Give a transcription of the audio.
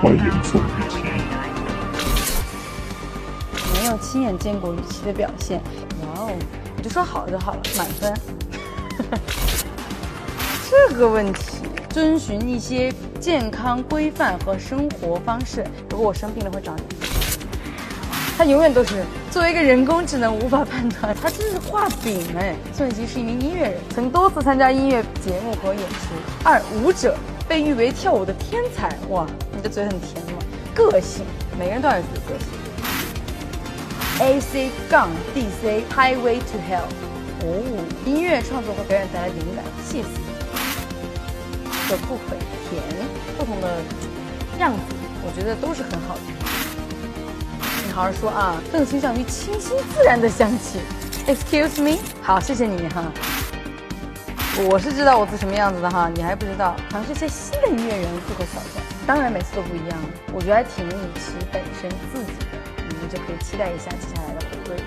坏人送没有亲眼见过雨琦的表现，哇哦，我就说好就好了，满分。这个问题，遵循一些健康规范和生活方式。如果我生病了会找你。他永远都是作为一个人工智能无法判断，他真是画饼哎。宋雨琦是一名音乐人，曾多次参加音乐节目和演出。二舞者被誉为跳舞的天才，哇，你的嘴很甜吗？个性，每个人都有自己的个性。A C 杠 D C Highway to Hell，哦，音乐创作和表演带来灵感，谢谢。可不可甜？不同的样子，我觉得都是很好的。好好说啊，更倾向于清新自然的香气。Excuse me，好，谢谢你哈。我是知道我是什么样子的哈，你还不知道。尝试一些新的音乐人做个挑战，当然每次都不一样。我觉得还挺以其本身自己的，你们就可以期待一下接下来的回归。